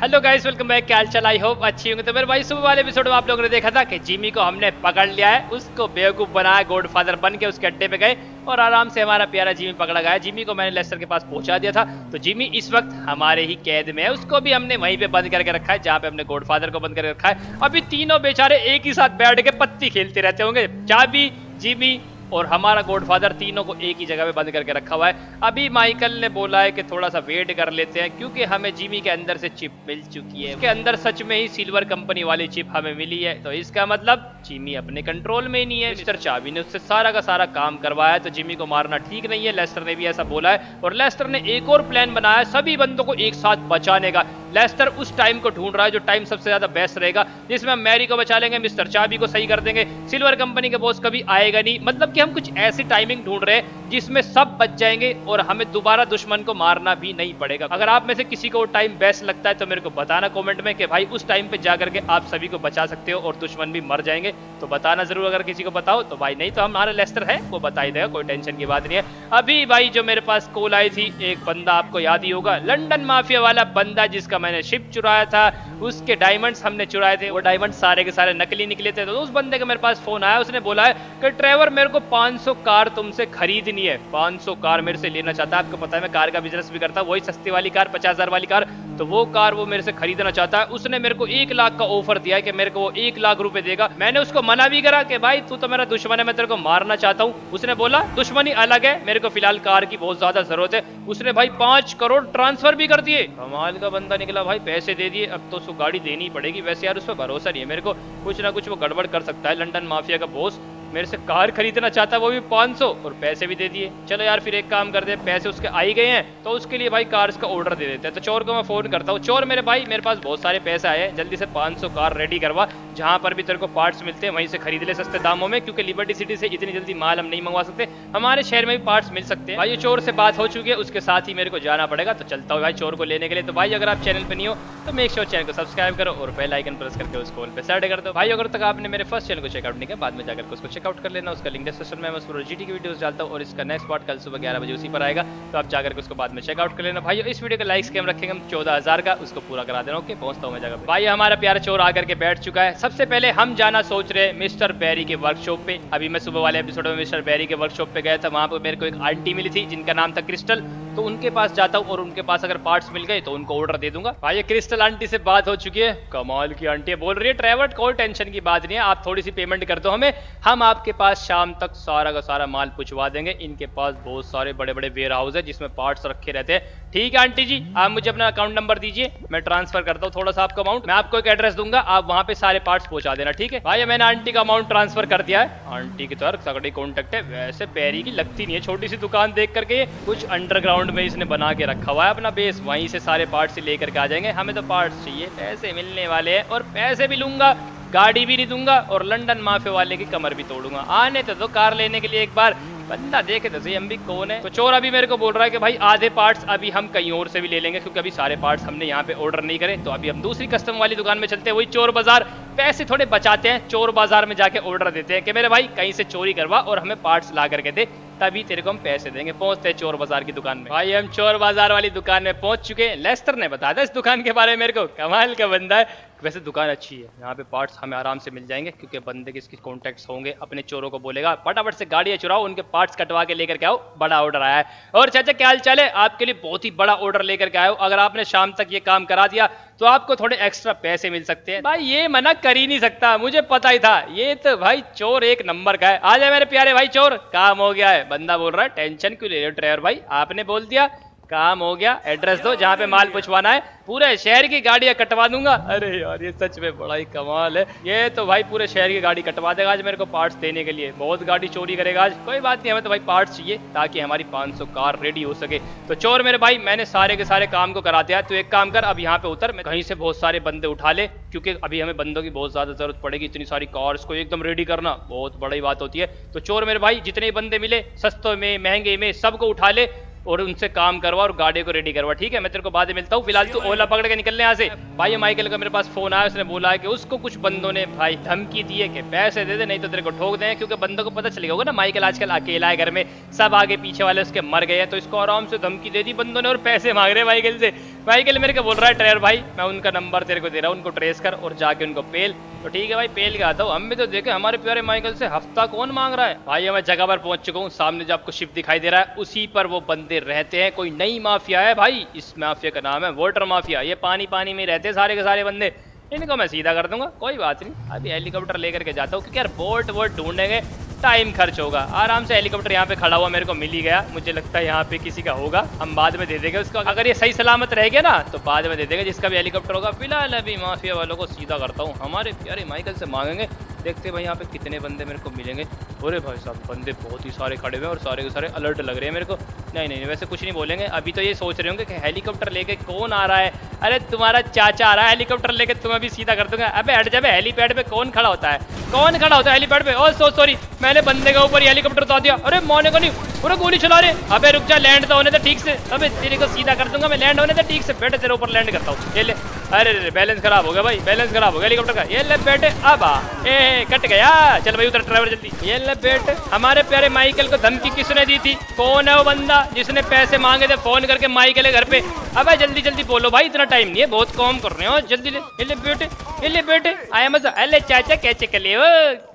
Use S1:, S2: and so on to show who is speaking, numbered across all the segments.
S1: Hello guys welcome back क्या चल I hope अच्छी होंगे। तो मेरे भाई, सुबह वाले एपिसोड में आप लोगों ने देखा था कि जिमी को हमने पकड़ लिया है। उसको बेवकूफ़ बनाया गॉड फादर बन के उसके अड्डे पे गए और आराम से हमारा प्यारा जिमी पकड़ा गया। जिमी को मैंने लेस्टर के पास पहुँचा दिया था। तो जिमी इस वक्त हमारे ही कैद में है। उसको भी हमने वहीं पे बंद करके रखा है, जहाँ पे हमने गोड फादर को बंद करके रखा है। अभी तीनों बेचारे एक ही साथ बैठ के पत्ती खेलते रहते होंगे। चाबी, जिमी और हमारा गॉड फादर तीनों को एक ही जगह पे बंद करके रखा हुआ है। अभी माइकल ने बोला है कि थोड़ा सा वेट कर लेते हैं, क्योंकि हमें जिमी के अंदर से चिप मिल चुकी है। उसके अंदर सच में ही सिल्वर कंपनी वाली चिप हमें मिली है। तो इसका मतलब जिमी अपने कंट्रोल में ही नहीं है। मिस्टर चाबी ने उससे सारा का सारा काम करवाया तो जिमी को मारना ठीक नहीं है। लेस्टर ने भी ऐसा बोला है। और लेस्टर ने एक और प्लान बनाया, सभी बंदों को एक साथ बचाने का। लेस्टर उस टाइम को ढूंढ रहा है जो टाइम सबसे ज़्यादा बेस्ट रहेगा, जिसमें हम मैरी को बचा लेंगे, मिस्टर चाबी को सही कर देंगे, सिल्वर कंपनी के बॉस कभी आएगा नहीं। मतलब कि हम कुछ ऐसी टाइमिंग ढूंढ रहे हैं जिसमें सब बच जाएँगे और हमें दोबारा दुश्मन को मारना भी नहीं पड़ेगा। अगर आप में से किसी को टाइम बेस्ट लगता है तो मेरे को बताना कमेंट में कि भाई, उस टाइम पे जाकर के आप सभी को बचा सकते हो और दुश्मन भी मर जाएँगे। तो बताना ज़रूर, अगर किसी को बताओ तो भाई नहीं तो हमारा लेस्टर है, वो बता ही देगा, कोई टेंशन की बात नहीं है। अभी भाई, जो मेरे पास कॉल आई थी, एक बंदा आपको याद ही होगा लंडन माफिया वाला बंदा जिसका मैंने शिप चुराया था, उसके डायमंड्स हमने चुराए थे, वो डायमंड सारे के सारे नकली निकले थे। तो उस बंदे का मेरे पास फ़ोन आया, उसने बोला है कि ट्रेवर मेरे को 500 कार तुमसे खरीदनी है। 500 कार मेरे से लेना चाहता है, आपको पता है मैं कार का बिज़नेस भी करता वही सस्ती वाली कार, पचास वाली कार तो वो कार वो मेरे से खरीदना चाहता है। उसने मेरे को एक लाख का ऑफ़र दिया कि मेरे को वो एक लाख रुपए देगा। मैंने उसको मना भी करा कि भाई, तू तो मेरा दुश्मन है, मैं तेरे को मारना चाहता हूँ। उसने बोला, दुश्मनी अलग है, मेरे को फ़िलहाल कार की बहुत ज़्यादा ज़रूरत है। उसने भाई, पाँच करोड़ ट्रांसफ़र भी कर दिए। कमाल का बंदा निकला। भाई पैसे दे दिए, अब तो उसको गाड़ी देनी पड़ेगी। वैसे यार उस पर भरोसा नहीं है मेरे को। कुछ ना कुछ वो गड़बड़ कर सकता है लंडन माफिया का बॉस मेरे से कार खरीदना चाहता वो भी 500 और पैसे भी दे दिए। चलो यार, फिर एक काम करते हैं पैसे उसके आई गए हैं तो उसके लिए भाई कार्स का ऑर्डर दे देते हैं। तो चोर को मैं फ़ोन करता हूँ, चोर मेरे भाई, मेरे पास बहुत सारे पैसे आए हैं, जल्दी से 500 कार रेडी करवा, जहाँ पर भी तेरे को पार्ट्स मिलते हैं, वहीं से खरीद ले सस्ते दामों में, क्योंकि लिबर्टी सिटी से इतनी जल्दी माल हम नहीं मंगवा सकते। हमारे शहर में भी पार्ट्स मिल सकते हैं। भाई चोर से बात हो चुकी है, उसके साथ ही मेरे को जाना पड़ेगा तो चलता हूँ भाई चोर को लेने के लिए। तो भाई, अगर आप चैनल पर नहीं हो तो मेक श्योर चैनल को सब्सक्राइब करो और बेल आइकन प्रेस करके उस कॉल पे सेट कर दो। भाई, अगर तक आपने मेरे फ़र्स्ट चैनल को चेकआउट नहीं किया, बाद में जाकर उसको चेकआउट कर लेना, उसका लिंक डिस्क्रिप्शन में मैं पूरा जीटी की वीडियोस डालता हूँ और इसका नेक्स्ट पार्ट कल सुबह ग्यारह बजे उसी पर आएगा। तो आप जाकर उसको बाद में चेकआउट कर लेना। भाई इस वीडियो का लाइक्स के रखेंगे हम चौदह का, उसको पूरा करा देना ओके पहुँचता हूँ मैं जगह भाई, हमारा प्यारा चोर आकर के बैठ चुका है। सबसे पहले हम जाना सोच रहे मिस्टर बैरी के वर्कशॉप पे। अभी मैं सुबह वाले एपिसोड में मिस्टर बैरी के वर्कशॉप पे गया था, वहाँ पर मेरे को एक आंटी मिली थी, जिनका नाम था क्रिस्टल तो उनके पास जाता हूँ और उनके पास अगर पार्ट्स मिल गए तो उनको ऑर्डर दे दूँगा। भाई क्रिस्टल आंटी से बात हो चुकी है। कमाल की आंटी बोल रही है ट्रेवल कोई टेंशन की बात नहीं है, आप थोड़ी सी पेमेंट कर दो हमें। हम आपके पास शाम तक सारा का सारा माल पुछवा देंगे। इनके पास बहुत सारे बड़े बड़े वेयर हाउस है जिसमें पार्ट्स रखे रहते हैं। ठीक है आंटी जी, आप मुझे अपना अकाउंट नंबर दीजिए। मैं ट्रांसफ़र करता हूँ थोड़ा सा आपका अमाउंट मैं आपको एक एड्रेस दूँगा, आप वहाँ पे सारे पार्ट्स पहुँचा देना, ठीक है? भाई, मैंने आंटी का अमाउंट ट्रांसफ़र कर दिया है। आंटी की तरफ़ तगड़ी कॉन्टेक्ट है, वैसे बैरी की लगती नहीं है, छोटी सी दुकान देख करके कुछ अंडरग्राउंड में इसने बना के रखा हुआ है। अपना बेस वहीं से सारे पार्ट्स लेकर के आ जाएँगे। हमें तो पार्ट्स चाहिए। पैसे मिलने वाले हैं और पैसे भी लूँगा, गाड़ी भी नहीं दूँगा और लंदन माफिया वाले की कमर भी तोड़ूँगा। आने तो दो कार लेने के लिए एक बार। बंदा देखे तो सही हम भी कौन है? तो चोर अभी मेरे को बोल रहा है कि भाई, आधे पार्ट्स अभी हम कहीं और से भी ले लेंगे, क्योंकि अभी सारे पार्ट्स हमने यहाँ पे ऑर्डर नहीं करे। तो अभी हम दूसरी कस्टम वाली दुकान में चलते हैं, वही चोर बाज़ार। पैसे थोड़े बचाते हैं, चोर बाज़ार में जाके ऑर्डर देते हैं कि मेरे भाई, कहीं से चोरी करवा और हमें पार्ट्स ला करके दे, तभी तेरे को हम पैसे देंगे। पहुँचते हैं चोर बाज़ार की दुकान में। भाई, हम चोर बाज़ार वाली दुकान में पहुँच चुके हैं। लेस्टर ने बताया था इस दुकान के बारे में मेरे को। कमाल का बंदा है। वैसे दुकान अच्छी है, यहाँ पे पार्ट्स हमें आराम से मिल जाएँगे, क्योंकि बंदे के इसके कॉन्टेक्ट्स होंगे, अपने चोरों को बोलेगा, फटाफट से गाड़ियाँ चुराओ, उनके पार्ट्स कटवा के लेकर के आओ, बड़ा ऑर्डर आया है। और चाचा, क्या हाल चाल आपके लिए बहुत ही बड़ा ऑर्डर लेकर के आयो अगर आपने शाम तक ये काम करा दिया तो आपको थोड़े एक्स्ट्रा पैसे मिल सकते हैं। भाई, ये मना कर ही नहीं सकता, मुझे पता ही था। ये तो भाई चोर एक नंबर का है। आ जाए मेरे प्यारे भाई चोर, काम हो गया है। बंदा बोल रहा है टेंशन क्यों ले रहे हो ड्राइवर भाई? आपने बोल दिया काम हो गया एड्रेस दो, जहाँ पे माल पूछवाना है। पूरे शहर की गाड़ियाँ कटवा दूँगा। अरे यार, ये सच में बड़ा ही कमाल है। ये तो भाई पूरे शहर की गाड़ी कटवा देगा आज मेरे को पार्ट्स देने के लिए। बहुत गाड़ी चोरी करेगा आज। कोई बात नहीं, हमें तो भाई पार्ट्स चाहिए, ताकि हमारी 500 कार रेडी हो सके। तो चोर मेरे भाई, मैंने सारे के सारे काम को करा दिया। तो एक काम कर, अब यहाँ पे उतर। मैं कहीं से बहुत सारे बंदे उठा ले, क्योंकि अभी हमें बंदों की बहुत ज़्यादा ज़रूरत पड़ेगी, इतनी सारी कार्स को एकदम रेडी करना। बहुत बड़ी बात होती है। तो चोर मेरे भाई, जितने बंदे मिले, सस्तों में, महँगे में, सबको उठा ले। और उनसे काम करवा और गाड़ी को रेडी करवा। ठीक है, मैं तेरे को बाद में मिलता हूँ। फ़िलहाल तू ओला पकड़ के निकलने यहाँ से। भाई माइकल का मेरे पास फ़ोन आया, उसने बोला कि उसको कुछ बंदों ने भाई धमकी दी है कि पैसे दे दे, नहीं तो तेरे को ठोक दें, क्योंकि बंदों को पता चलेगा होगा ना माइकल आजकल अकेला है घर में, सब आगे पीछे वाले उसके मर गए हैं तो इसको आराम से धमकी दे दी बंदों ने और पैसे मांग रहे माइकल से। माइकल मेरे को बोल रहा है ट्रेयर भाई, मैं उनका नंबर तेरे को दे रहा हूँ, उनको ट्रेस कर और जाके उनको पेल। तो ठीक है भाई, पेल के आता हूँ। हम भी तो देखे, हमारे प्यारे माइकल से हफ़्ता कौन मांग रहा है? भाई मैं जगह पर पहुँच चुका हूँ, सामने जो आपको शिफ्ट दिखाई दे रहा है, उसी पर वो बंदे रहते हैं। कोई नई माफिया है भाई, इस माफिया का नाम है वोटर माफिया ये पानी पानी में रहते हैं सारे के सारे बंदे। इनको मैं सीधा कर दूँगा, कोई बात नहीं। अभी हेलीकॉप्टर लेकर के जाता हूँ, क्योंकि यार बोट वोट ढूंढेंगे टाइम खर्च होगा। आराम से हेलीकॉप्टर यहाँ पे खड़ा हुआ मेरे को मिल ही गया। मुझे लगता है यहाँ पे किसी का होगा, हम बाद में दे देंगे उसको। अगर ये सही सलामत रह गया ना तो बाद में दे देंगे, जिसका भी हेलीकॉप्टर होगा। फ़िलहाल अभी माफिया वालों को सीधा करता हूँ। हमारे प्यारे माइकल से मांगेंगे देखते हैं भाई यहाँ पे कितने बंदे मेरे को मिलेंगे। अरे भाई साहब, बंदे बहुत ही सारे खड़े हुए हैं और सारे के सारे अलर्ट लग रहे हैं मेरे को। नहीं नहीं वैसे कुछ नहीं बोलेंगे। अभी तो ये सोच रहे होंगे कि हेलीकॉप्टर लेके कौन आ रहा है? अरे तुम्हारा चाचा आ रहा है हेलीकॉप्टर लेके, तुम्हें भी सीधा कर दूँगा। अबे हट जाए हेलीपैड पे कौन खड़ा होता है? कौन खड़ा होता है हेलीपैड पे? ओ, सो, सॉरी, मैंने बंदे के ऊपर हेलीकॉप्टर उतार दिया। अरे, मोने को नहीं पूरा गोली चला रहे अबे, रुक जा लैंड तो होने दे, ठीक से। अबे, तेरे को सीधा कर दूँगा, मैं लैंड होने दे, ठीक से। बेटे तेरे ऊपर लैंड करता हूँ। ये ले। अरे रे बैलेंस खराब हो गया भाई बैलेंस खराब हो गया हेलीकॉप्टर का। ये ले बेटे अब आ। ए कट गया। चल भाई उधर ड्राइवर जल्दी। ये ले बेटे हमारे प्यारे माइकल को धमकी किसने दी थी? कौन है वो बंदा जिसने पैसे मांगे थे फ़ोन करके माइकल घर पे? अब, जल्दी जल्दी बोलो भाई, इतना टाइम नहीं है, बहुत कॉम कर रहे हो। जल्दी ले, ये ले बेटे आया मज़ा। अरे, चाचा, कैसे कर ले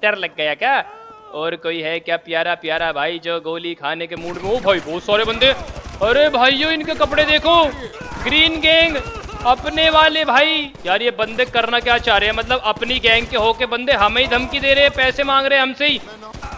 S1: डर लग गया क्या? और कोई है क्या? प्यारा प्यारा भाई जो गोली खाने के मूड में ओ भाई, बहुत सारे बंदे। अरे भाइयों, इनके कपड़े देखो। ग्रीन गैंग अपने वाले भाई। यार, ये बंदे करना क्या चाह रहे हैं? मतलब अपनी गैंग के होके बंदे हमें ही धमकी दे रहे हैं, पैसे मांग रहे हैं हमसे ही।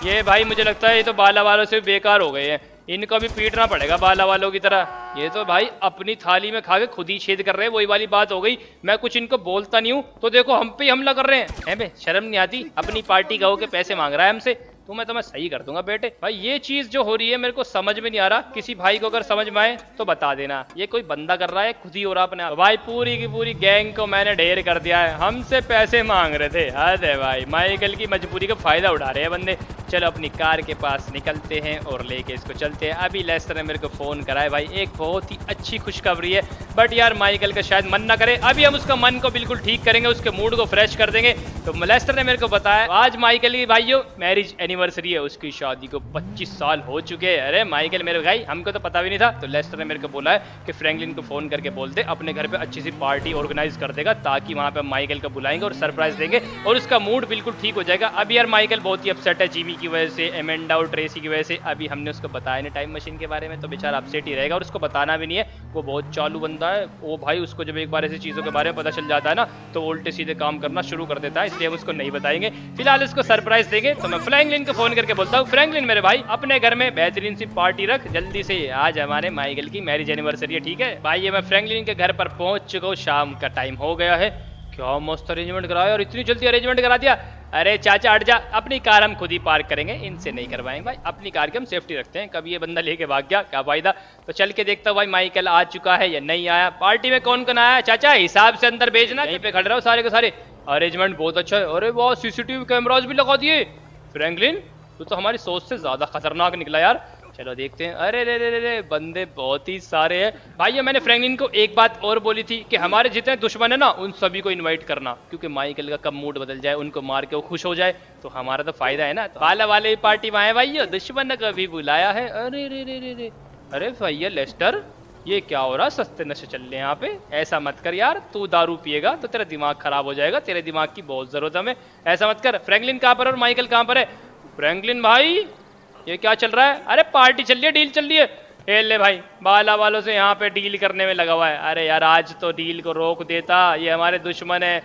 S1: ये भाई, मुझे लगता है ये तो बाला वालों से बेकार हो गए हैं। इनको भी पीटना पड़ेगा बाला वालों की तरह। ये तो भाई अपनी थाली में खा के खुद ही छेद कर रहे हैं, वही वाली बात हो गई। मैं कुछ इनको बोलता नहीं हूँ तो देखो हम पे हमला कर रहे हैं। है शर्म नहीं आती? अपनी पार्टी का के पैसे मांग रहा है हमसे। तो मैं तो मैं सही कर दूँगा, बेटे। भाई, ये चीज़ जो हो रही है, मेरे को समझ में नहीं आ रहा। किसी भाई को अगर समझ में आए तो बता देना। ये कोई बंदा कर रहा है, खुद ही हो रहा अपने भाई, पूरी की पूरी गैंग को मैंने ढेर कर दिया है। हमसे पैसे मांग रहे थे। अरे भाई, माइकल की मजबूरी का फ़ायदा उठा रहे हैं बंदे। चलो, अपनी कार के पास निकलते हैं और लेके इसको चलते हैं। अभी लेस्टर ने मेरे को फ़ोन कराया भाई। एक बहुत ही अच्छी खुशखबरी है। बट यार, माइकल का शायद मन ना करे। अभी हम उसका मन को बिल्कुल ठीक करेंगे, उसके मूड को फ्रेश कर देंगे। तो लेस्टर ने मेरे को बताया, आज माइकल की भाइयों, मैरिज एनिवर्सरी है, उसकी शादी को 25 साल हो चुके हैं। अरे माइकल, मेरे भाई, हमको तो पता भी नहीं था। तो लेस्टर ने मेरे को बोला है कि फ्रैंकलिन को फ़ोन करके बोलते अपने घर पे अच्छी सी पार्टी ऑर्गेनाइज कर देगा, ताकि वहाँ पे माइकल को बुलाएँगे और सरप्राइज़ देंगे और उसका मूड बिल्कुल ठीक हो जाएगा। अभी यार माइकल बहुत ही अपसेट है जीवी की वजह से, एमेंडा और ट्रेसी की वजह से। अभी हमने उसको बताया नहीं टाइम मशीन के बारे में तो बेचारा अपसेट ही रहेगा और उसको बताना भी नहीं है। वो बहुत चालू बंदा है। वो भाई, उसको जब एक बार ऐसी चीज़ों के बारे में पता चल जाता है ना तो उल्टे सीधे काम करना शुरू कर देता है, इसलिए हम उसको नहीं बताएँगे। फ़िलहाल उसको सरप्राइज़ देंगे तो मैं फ्रैंकलिन को फ़ोन करके बोलता हूँ फ्रैंकलिन मेरे भाई अपने घर में बेहतरीन सी पार्टी रख जल्दी से आज हमारे माइकल की मैरिज एनिवर्सरी है ठीक है? भाई ये मैं फ्रैंकलिन के घर पर पहुँच चुका हूँ शाम का टाइम हो गया है। क्या मस्त अरेंजमेंट कराया और इतनी जल्दी अरेंजमेंट करा दिया? अरे चाचा हट जा अपनी कार हम खुद ही पार्क करेंगे इनसे नहीं करवाएँगे भाई अपनी कार की हम सेफ्टी रखते हैं। कभी ये बंदा लेके भाग गया क्या फ़ायदा? तो चल के देखता हूँ भाई माइकल आ चुका है या नहीं आया? पार्टी में कौन कौन आया? चाचा हिसाब से अंदर भेजना यहीं पे खड़ रहा हूँ सारे के सारे। अरेंजमेंट बहुत अच्छा है। अरे वाह सीसीटीवी कैमराज भी लगा दिए। फ्रैंकलिन तू तो हमारी सोच से ज़्यादा खतरनाक निकला यार। चलो देखते हैं। अरे, रे रे रे रे, बंदे बहुत ही सारे हैं। भाई मैंने फ्रैंकलिन को एक बात और बोली थी कि हमारे जितने दुश्मन है ना, उन सभी को इनवाइट करना, क्योंकि माइकल का कब मूड बदल जाए, उनको मार के वो खुश हो जाए तो हमारा तो फ़ायदा है ना। तो वाला वाले पार्टी में आए भाई दुश्मन ने कभी बुलाया है? अरे, रे रे रे रे। अरे भैया लेस्टर ये क्या हो रहा? सस्ते नशे चल रहे हैं यहाँ पे। ऐसा मत कर यार, तू दारू पिएगा तो तेरा दिमाग खराब हो जाएगा, तेरे दिमाग की बहुत ज़रूरत है हमें। ऐसा मत कर। फ्रैंकलिन कहाँ पर और माइकल कहाँ पर है? फ्रैंकलिन भाई, ये क्या चल रहा है? अरे पार्टी चल रही है, डील चल रही है। ले भाई, बाला वालों से यहाँ पे डील करने में लगा हुआ है। अरे यार, आज तो डील को रोक देता, ये हमारे दुश्मन है।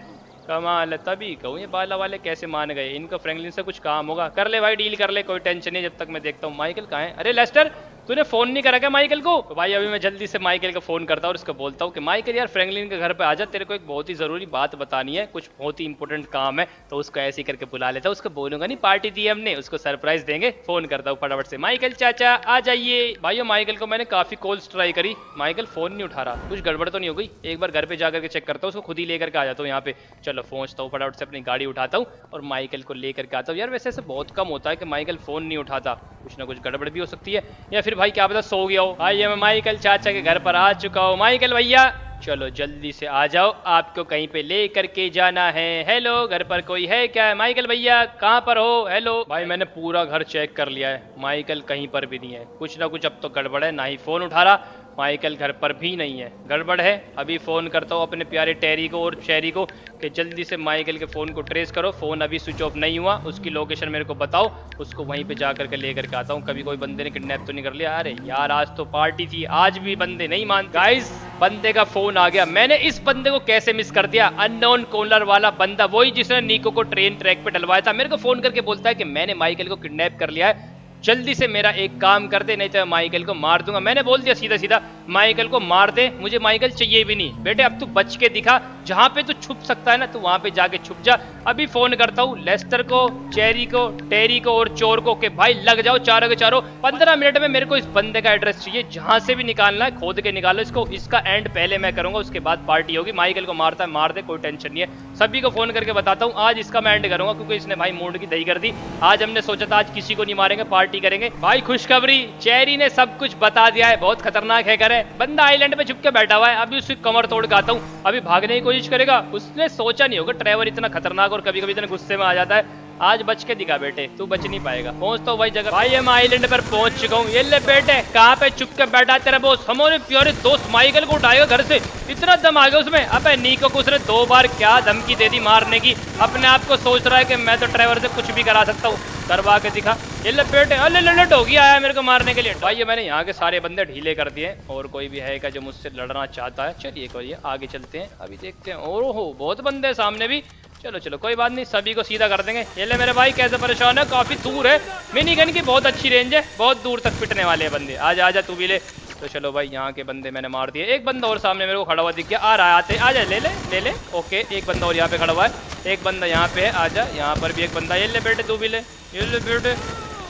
S1: कमाल तभी कहूँ, ये बाला वाले कैसे मान गए? इनको फ्रैंकलिन से कुछ काम होगा। कर ले भाई, डील कर ले, कोई टेंशन नहीं, जब तक मैं देखता हूँ। माइकल कहाँ है? अरे लेस्टर तूने फ़ोन नहीं करा क्या माइकल को? तो भाई अभी मैं जल्दी से माइकल को फ़ोन करता हूँ उसको बोलता हूँ कि माइकल यार, फ्रैंकलिन के घर पे आ जा, तेरे को एक बहुत ही ज़रूरी बात बतानी है। कुछ बहुत ही इंपॉर्टेंट काम है तो उसको ऐसे ही करके बुला लेता हूँ। उसको बोलूँगा, नहीं, पार्टी दी हमने, उसको सरप्राइज़ देंगे, फ़ोन करता हूँ फटाफट से। माइकल चाचा, आ जाइए। भाइयों, माइकल को मैंने काफ़ी कॉल्स ट्राई करी। माइकल फ़ोन नहीं उठा रहा। कुछ गड़बड़ तो नहीं हो गई? एक बार घर पे जाकर के चेक करता हूँ, उसको खुद ही लेकर के आ जाता हूँ यहाँ पे। चलो, पहुँचता हूँ, फटाफट से अपनी गाड़ी उठाता हूँ और माइकल को लेकर के आता हूँ। यार, वैसे ऐसे बहुत कम होता है कि माइकल फ़ोन नहीं उठाता। कुछ ना कुछ गड़बड़ भी हो सकती है, या फिर भाई क्या पता सो गया हो। भाई मैं माइकल चाचा के घर पर आ चुका हूँ। माइकल भैया, चलो जल्दी से आ जाओ। आपको कहीं पे ले करके जाना है। हेलो घर पर कोई है क्या? माइकल भैया, कहाँ पर हो? हेलो भाई, मैंने पूरा घर चेक कर लिया है। माइकल कहीं पर भी नहीं है। कुछ ना कुछ अब तो गड़बड़ है, ना ही फ़ोन उठा रहा। माइकल घर पर भी नहीं है। गड़बड़ है। अभी फ़ोन करता हूँ अपने प्यारे टेरी को और शेरी को कि जल्दी से माइकल के फ़ोन को ट्रेस करो। फ़ोन अभी स्विच ऑफ़ नहीं हुआ। उसकी लोकेशन मेरे को बताओ। उसको वहीं पे जा करके लेकर के आता हूँ। कभी कोई बंदे ने किडनैप तो नहीं कर लिया। अरे यार, आज तो पार्टी थी। आज भी बंदे नहीं मान गाइस बंदे का फ़ोन आ गया। मैंने इस बंदे को कैसे मिस कर दिया? अननोन कॉलर वाला बंदा, वही जिसने नीको को ट्रेन ट्रैक पे डलवाया था, मेरे को फ़ोन करके बोलता है कि मैंने माइकल को किडनैप कर लिया है। जल्दी से मेरा एक काम कर दे, नहीं तो माइकल को मार दूँगा। मैंने बोल दिया सीधा सीधा माइकल को मार दे, मुझे माइकल चाहिए भी नहीं। बेटे, अब तू बच के दिखा जहाँ पे तू छुप सकता है ना, तू वहाँ पे जाके छुप जा। अभी फ़ोन करता हूँ, लेस्टर को, चेरी को, टेरी को और चोर को के भाई लग जाओ चारों के चारों। पंद्रह मिनट में मेरे को इस बंदे का एड्रेस चाहिए, जहाँ से भी निकालना है, खोद के निकालो। इसको, इसका एंड पहले मैं करूँगा, उसके बाद पार्टी होगी। माइकल को मारता है, मार दे, कोई टेंशन नहीं है। सभी को फ़ोन करके बताता हूँ, आज इसका मैं एंड करूँगा, क्योंकि इसने भाई मूड की दही कर दी। आज हमने सोचा था, आज किसी को नहीं मारेंगे पार्टी करेंगे। भाई खुशखबरी, चेरी ने सब कुछ बता दिया है, बहुत खतरनाक है। करे बंदा आइलैंड पे छुप के बैठा हुआ है, अभी उसकी कमर तोड़ के आता हूँ। अभी भागने की कोशिश करेगा, उसने सोचा नहीं होगा ड्राइवर इतना खतरनाक और कभी कभी इतने गुस्से में आ जाता है। आज बच के दिखा बेटे, तू बच नहीं पाएगा। पहुँच तो वही जगह। भाई, हम आइलैंड पर पहुँच चुका हूँ ये ले बेटे, कहाँ पे चुप के बैठा तेरा बोस हमारे प्यारे दोस्त माइकल को उठाएगा घर से। इतना दम आ गया उसमें। अब नीको को उसने दो बार क्या धमकी दे दी मारने की। अपने आप को सोच रहा है कि मैं तो ड्राइवर से कुछ भी करा सकता हूँ। करवा के दिखा। ये ले बेटे, अरे लट होगी आया मेरे को मारने के लिए। भाई, ये मैंने यहाँ के सारे बंदे ढीले कर दिए और कोई भी है क्या जो मुझसे लड़ना चाहता है, चलिए कोई, आगे चलते हैं। अभी देखते हैं। और हो बहुत बंदे सामने भी। चलो चलो, कोई बात नहीं, सभी को सीधा कर देंगे। ये ले मेरे भाई, कैसे परेशान है? काफ़ी दूर है। मिनी गन की बहुत अच्छी रेंज है, बहुत दूर तक पिटने वाले हैं बंदे। आज, आजा, तू भी ले। तो चलो भाई, यहाँ के बंदे मैंने मार दिए। एक बंदा और सामने मेरे को खड़ा हुआ दिख गया। आ रहा है, आते आ जाए ले ले ले ले। ओके, एक बंदा और यहाँ पे खड़ा हुआ है। एक बंदा यहाँ पे है जा यहाँ पर भी एक बंदा ये ले बेटे, तू भी ले। ये ले बेटे,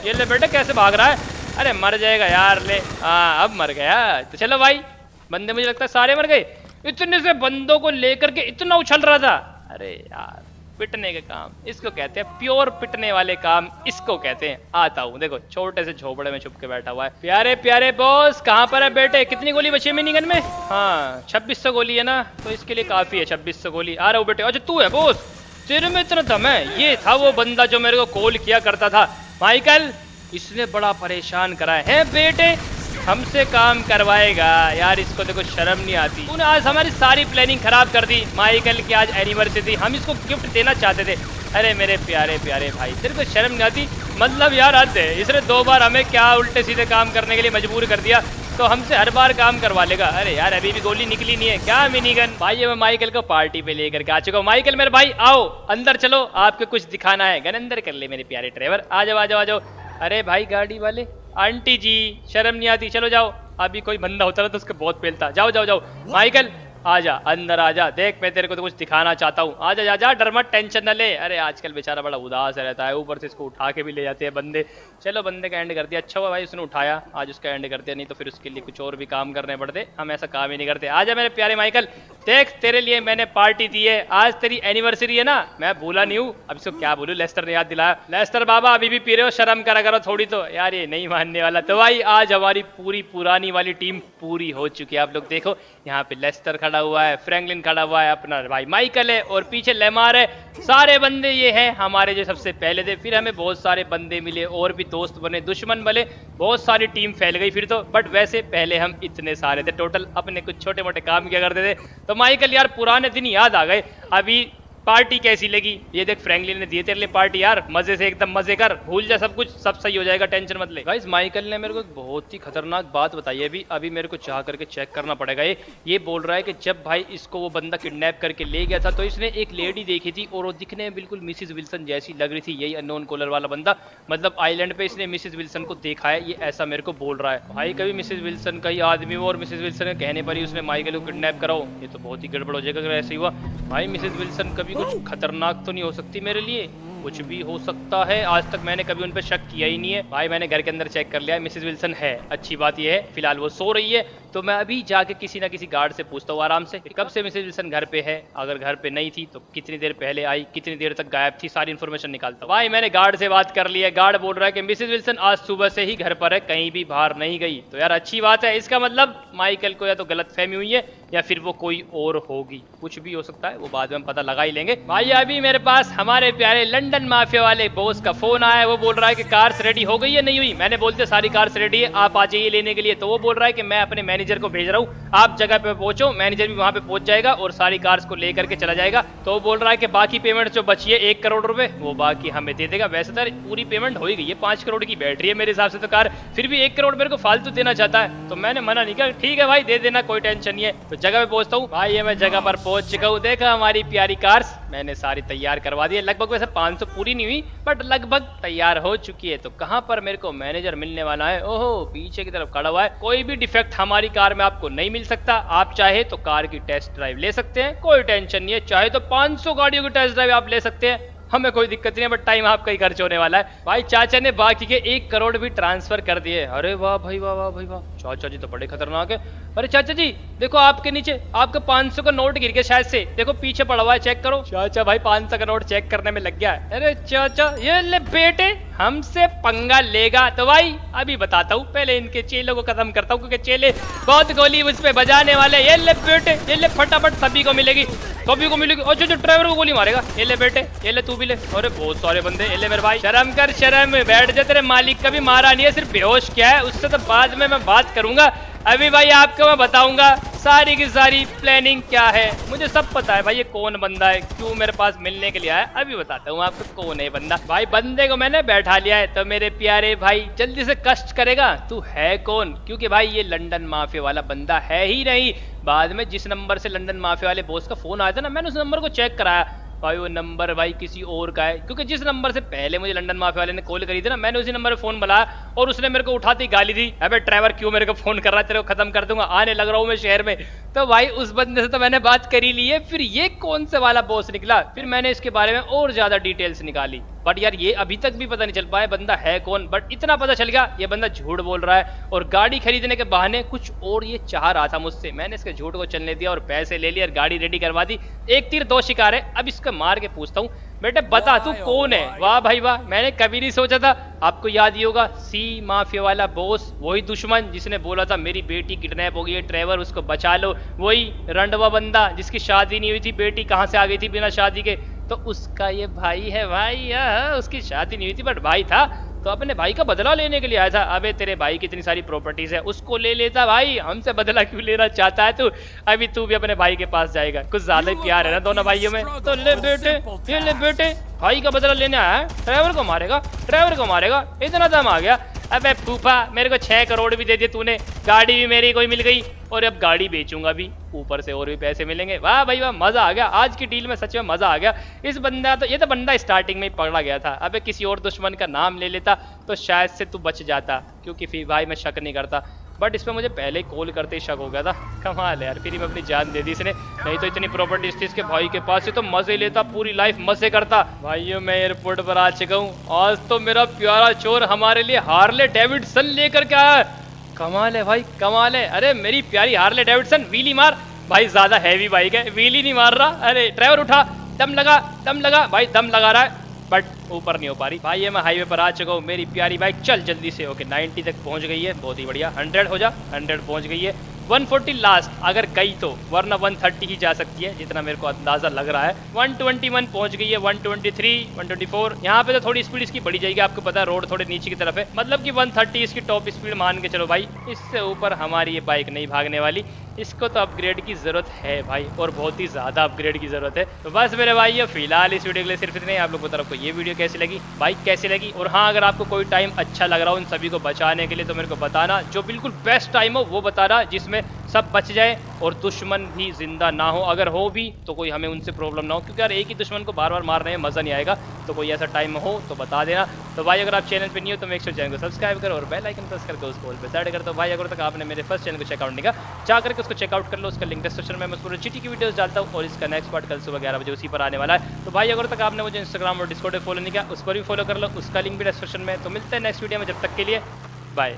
S1: ये ले बेटे, कैसे भाग रहा है? अरे, मर जाएगा यार, ले। हाँ अब मर गया। तो चलो भाई, बंदे मुझे लगता है सारे मर गए। इतने से बंदों को लेकर के इतना उछल रहा था। अरे यार पिटने के काम, इसको कहते हैं प्योर पिटने वाले काम, इसको कहते हैं आता हूँ। देखो, छोटे से झोपड़े में छुप के बैठा हुआ है। प्यारे प्यारे बॉस कहाँ पर है बेटे? कितनी गोली बची है मिनीगन में? हाँ छब्बीस सौ गोली है ना? तो इसके लिए काफ़ी है, छब्बीस सौ गोली। आ रहा हूँ बेटे। अच्छा तू है बॉस तेरे में इतना दम है? ये था वो बंदा जो मेरे को कॉल किया करता था। माइकल इसने बड़ा परेशान करा है बेटे? हमसे काम करवाएगा। यार, इसको देखो शर्म नहीं आती। तूने आज हमारी सारी प्लानिंग खराब कर दी। माइकल की आज एनिवर्सरी हम इसको गिफ्ट देना चाहते थे। अरे मेरे प्यारे प्यारे भाई, तेरे को शर्म नहीं आती? मतलब यार, हद है। इसने दो बार हमें क्या उल्टे सीधे काम करने के लिए मजबूर कर दिया तो हमसे हर बार काम करवा लेगा। अरे यार, अभी भी गोली निकली नहीं है। क्या मिनीगन भाई मैं माइकल को पार्टी पे लेकर के आ चुका हूँ। माइकल मेरे भाई, आओ, अंदर चलो। आपको कुछ दिखाना है। गन अंदर कर ले मेरे प्यारे ड्राइवर आ जाओ आ जाओ आ जाओ। अरे भाई, गाड़ी वाले। आंटी जी शर्म नहीं आती। चलो जाओ। अभी कोई बंदा होता ना तो उसके बहुत फैलता जाओ जाओ जाओ। माइकल आजा, अंदर आजा, देख मैं तेरे को तो कुछ दिखाना चाहता हूँ। आजा जा जा डर मत, टेंशन न ले। अरे आजकल बेचारा बड़ा उदास रहता है, ऊपर से इसको उठा के भी ले जाते हैं बंदे। चलो, बंदे का एंड कर दिया। अच्छा हुआ भाई, उसने उठाया। आज उसका एंड कर दिया, नहीं तो फिर उसके लिए कुछ और भी काम करने पड़ते। हम ऐसा काम ही नहीं करते। आजा मेरे प्यारे माइकल, देख तेरे लिए मैंने पार्टी दी है। आज तेरी एनिवर्सरी है ना? मैं भूला नहीं हूँ। अब इसको क्या बोलू? लेस्टर ने याद दिलाया लेस्टर बाबा, अभी भी पी रहे हो? शर्म करा करो थोड़ी तो। यार, ये नहीं मानने वाला। तो भाई, आज हमारी पूरी पुरानी वाली टीम पूरी हो चुकी है। आप लोग देखो, यहाँ पे लेस्टर खड़ा हुआ है फ्रैंकलिन खड़ा हुआ है अपना भाई माइकल है और पीछे लेमार है। सारे बंदे ये हैं, हमारे जो सबसे पहले थे, फिर हमें बहुत सारे बंदे मिले और भी दोस्त बने, दुश्मन बने, बहुत सारी टीम फैल गई फिर तो बट वैसे पहले हम इतने सारे थे टोटल अपने कुछ छोटे मोटे काम किया करते थे। तो माइकल यार, पुराने दिन याद आ गए, अभी पार्टी कैसी लगी? ये देख फ्रैंकलिन ने दिए तेरे लिए पार्टी, यार। मज़े से एकदम मज़े कर। भूल जा सब कुछ, सब सही हो जाएगा, टेंशन मत ले। गाइस माइकल ने मेरे को बहुत ही खतरनाक बात बताई है अभी। अभी मेरे को चाह करके चेक करना पड़ेगा। ये ये बोल रहा है कि जब भाई इसको वो बंदा किडनैप करके ले गया था तो इसने एक लेडी देखी थी और वो दिखने में बिल्कुल मिसिज विल्सन जैसी लग रही थी। यही अनोन कॉलर वाला बंदा। मतलब आईलैंड पे इसने मिसिज विल्सन को देखा है, ये ऐसा मेरे को बोल रहा है। भाई, कभी मिसिज विल्सन का ही आदमी हो और मिसिज विल्सन के कहने पर ही उसने माइकल को किडनैप कराओ? ये तो बहुत ही गड़बड़ हो जाएगा अगर ऐसे हुआ। भाई मिसिज विल्सन कभी कुछ खतरनाक तो नहीं हो सकती मेरे लिए। कुछ भी हो सकता है। आज तक मैंने कभी उन पर शक किया ही नहीं है। भाई मैंने घर के अंदर चेक कर लिया। मिसेज विल्सन है। अच्छी बात यह है। फ़िलहाल वो सो रही है। तो मैं अभी जाके किसी ना किसी गार्ड से पूछता हूँ आराम से कब से मिसेज विल्सन घर पे है? अगर घर पे नहीं थी तो कितनी देर पहले आई? कितनी देर तक गायब थी? सारी इन्फॉर्मेशन निकालता भाई मैंने गार्ड से बात कर ली है। गार्ड बोल रहा है कि मिसेज विल्सन आज सुबह से ही घर पर है। कहीं भी बाहर नहीं गई। तो यार अच्छी बात है। इसका मतलब माइकल को या तो गलत फहमी हुई है या फिर वो कोई और होगी। कुछ भी हो सकता है, वो बाद में पता लगा ही लेंगे। भाई, अभी मेरे पास हमारे प्यारे लंदन माफिया वाले बॉस का फ़ोन आया वो बोल रहा है कि कार्स रेडी हो गई है, नहीं हुई? मैंने बोलते सारी कार्स रेडी है, आप आ जाइए लेने के लिए। तो वो बोल रहा है कि मैं अपने मैनेजर को भेज रहा हूँ। आप जगह पे पहुंचो मैनेजर भी वहाँ पे पहुँच जाएगा और सारी कार्स को लेकर के चला जाएगा। तो वो बोल रहा है कि बाकी पेमेंट जो बची है, एक करोड़ रुपए, वो बाकी हमें दे देगा। वैसे तो पूरी पेमेंट हो ही गई है, पाँच करोड़ की बैटरी है मेरे हिसाब से तो कार फिर भी एक करोड़ मेरे को फालतू देना चाहता है। तो मैंने मना नहीं किया, ठीक है भाई, दे देना, कोई टेंशन नहीं है। तो जगह पे पहुँचता हूँ। भाई, ये मैं जगह पर पहुँच चुका हूँ। देखा हमारी प्यारी कार्स मैंने सारी तैयार करवा दी है। लगभग वैसे 500 पूरी नहीं हुई बट लगभग तैयार हो चुकी है। तो कहाँ पर मेरे को मैनेजर मिलने वाला है? ओहो, पीछे की तरफ़ खड़ा हुआ है। कोई भी डिफेक्ट हमारी कार में आपको नहीं मिल सकता। आप चाहे तो कार की टेस्ट ड्राइव ले सकते हैं। कोई टेंशन नहीं है। चाहे तो 500 गाड़ियों की टेस्ट ड्राइव आप ले सकते हैं। हमें कोई दिक्कत नहीं है, बट टाइम आपका ही खर्च होने वाला है। भाई, चाचा ने बाकी के एक करोड़ भी ट्रांसफ़र कर दिए। अरे वाह भाई, वाह वाह, भाई, वाह। चाचा जी तो बड़े खतरनाक है। अरे चाचा जी, देखो आपके नीचे, आपका 500 का नोट गिर गया शायद से। देखो, पीछे पड़ा हुआ है चेक करो। चाचा भाई 500 का नोट चेक करने में लग गया है। अरे चाचा, ये ले बेटे, हमसे पंगा लेगा। तो भाई, अभी बताता हूँ, पहले इनके चेलों को खत्म करता हूँ, क्योंकि चेले बहुत गोली उस पर बजाने वाले ये ले बेटे, ये ले फटाफट सभी को मिलेगी, सभी को मिलेगी। और जो जो ड्राइवर को गोली मारेगा, ये ले बेटे, ये ले तू भी ले। अरे बहुत सारे बंदे ले मेरे भाई, शर्म कर, शर्म। बैठ जा, तेरे मालिक का भी मारा नहीं है, सिर्फ़ बेहोश क्या है? उससे तो बाद में मैं बात करूँगा। अभी भाई आपको मैं बताऊँगा, सारी की सारी प्लानिंग क्या है? मुझे सब पता है भाई, ये कौन बंदा है? क्यों मेरे पास मिलने के लिए आया? अभी बताता हूँ आपको कौन है बंदा। भाई, बंदे को मैंने बैठा लिया है तो मेरे प्यारे भाई, जल्दी से कष्ट करेगा। तू है कौन? क्योंकि भाई, ये लंदन माफिया वाला बंदा है ही नहीं। बाद में जिस नंबर से लंदन माफिया वाले बॉस का फ़ोन आया था ना, मैंने उस नंबर को चेक कराया। भाई, वो नंबर भाई किसी और का है। क्योंकि जिस नंबर से पहले मुझे लंदन माफिया वाले ने कॉल करी थी ना, मैंने उसी नंबर पे फ़ोन बुलाया और उसने मेरे को उठाती गाली दी। अबे ड्राइवर क्यों मेरे को फ़ोन कर रहा है? तेरे को खत्म कर दूँगा। आने लग रहा हूँ मैं शहर में। तो भाई, उस बंदे से तो मैंने बात करी ली है। फिर ये कौन से वाला बॉस निकला? फिर मैंने इसके बारे में और ज़्यादा डिटेल्स निकाली। बट यार, ये अभी तक भी पता नहीं चल पाया बंदा है कौन। बट इतना पता चल गया, ये बंदा झूठ बोल रहा है और गाड़ी खरीदने के बहाने कुछ और ये चाह रहा था मुझसे। मैंने इसके झूठ को चलने दिया और पैसे ले लिए और गाड़ी रेडी करवा दी। एक तीर दो शिकार है। अब इसको मार के पूछता हूँ बेटे बता तू कौन है? वाह भाई वाह मैंने कभी नहीं सोचा था आपको याद ही होगा सी माफिया वाला बॉस वही दुश्मन जिसने बोला था मेरी बेटी किडनैप हो गई है ट्रेवर उसको बचा लो वही रंडवा बंदा जिसकी शादी नहीं हुई थी बेटी कहाँ से आ गई थी बिना शादी के? तो उसका ये भाई है भाई उसकी शादी नहीं हुई थी बट भाई था तो अपने भाई का बदला लेने के लिए आया था। अबे तेरे भाई की इतनी सारी प्रॉपर्टीज़ है उसको ले लेता भाई। हमसे बदला क्यों लेना चाहता है तू? अभी तू भी अपने भाई के पास जाएगा। कुछ ज़्यादा ही प्यार है ना दोनों भाइयों में? तो ले बेटे ये ले बेटे। भाई का बदला लेने आया ड्राइवर को मारेगा? ड्राइवर को मारेगा? इतना दम आ गया। अबे फूफा, मेरे को छह करोड़ भी दे दिए तूने। गाड़ी भी मेरी कोई मिल गई। और अब गाड़ी बेचूँगा भी। ऊपर से और भी पैसे मिलेंगे। वाह भाई, वाह, मज़ा आ गया। आज की डील में सच में मज़ा आ गया। इस बंदा तो ये तो बंदा स्टार्टिंग में ही पकड़ा गया था। अबे किसी और दुश्मन का नाम ले लेता तो शायद से तू बच जाता, क्योंकि फिर भाई मैं शक नहीं करता। बट इसमें मुझे पहले ही कॉल करते ही शक हो गया था। कमाल है यार, फिर मैं अपनी जान दे दी इसने। नहीं तो इतनी प्रॉपर्टीज़ थी इसके भाई के पास ही तो मज़े लेता, पूरी लाइफ मज़े करता। भाइयों, मैं एयरपोर्ट पर आ चुका हूँ। आज तो मेरा प्यारा चोर हमारे लिए हार्ले डेविडसन लेकर के आया कमाल है भाई, कमाल है। अरे, मेरी प्यारी हार्ले डेविडसन व्हीली मार। भाई, ज़्यादा हैवी बाइक है व्हीली नहीं मार रहा। अरे ड्राइवर उठा, दम लगा दम लगा। भाई, दम लगा रहा है। बट ऊपर नहीं हो पा रही। भाई, ये मैं हाईवे पर आ चुका हूँ। मेरी प्यारी बाइक चल जल्दी से ओके 90 तक पहुँच गई है। बहुत ही बढ़िया। 100 हो जा। 100 पहुँच गई है। 140 लास्ट अगर गई तो। वरना 130 ही जा सकती है, जितना मेरे को अंदाज़ा लग रहा है। 121 पहुँच गई है। 123 124 यहाँ पे तो थोड़ी स्पीड इसकी बढ़ी जाएगी, आपको पता है रोड थोड़े नीचे की तरफ़ है। मतलब कि 130 इसकी टॉप स्पीड मान के चलो भाई, इससे ऊपर हमारी ये बाइक नहीं भागने वाली। इसको तो अपग्रेड की ज़रूरत है भाई, और बहुत ही ज़्यादा अपग्रेड की ज़रूरत है। तो बस मेरे भाई ये फ़िलहाल इस वीडियो के लिए सिर्फ़ इतने आप लोगों को तरफ़ को ये वीडियो कैसी लगी? बाइक कैसी लगी? और हाँ अगर आपको कोई टाइम अच्छा लग रहा हो उन सभी को बचाने के लिए तो मेरे को बताना। जो बिल्कुल बेस्ट टाइम हो, वो बताना जिसमें सब बच जाए और दुश्मन भी ज़िंदा ना हो। अगर हो भी तो कोई हमें उनसे प्रॉब्लम ना हो। क्योंकि यार, एक ही दुश्मन को बार बार मारने में मज़ा नहीं आएगा तो कोई ऐसा टाइम हो तो बता देना। तो भाई, अगर आप चैनल पर नहीं हो तो मेक चैनल को सब्सक्राइब करो और बेल आइकन प्रेस करके उसको कर तो भाई, अगर तक आपने मेरे फ़र्स्ट चैनल को चेकआउट नहीं किया जा करके उसको चेकआउट कर लो, उसका लिंक डिस्क्रिप्शन में मैं पूरे की वीडियोस डालता हूँ और इसका नेक्स्ट पार्ट कल सुबह ग्यारह बजे उसी पर आने वाला है। तो भाई, अगर तक आपने मुझे इंस्टाग्राम और डिस्कॉर्ड फॉलो नहीं किया, उस पर भी फॉलो कर लो, उसका लिंक भी डिस्क्रिप्शन में तो मिलता है नेक्स्ट वीडियो में, जब तक के लिए बाय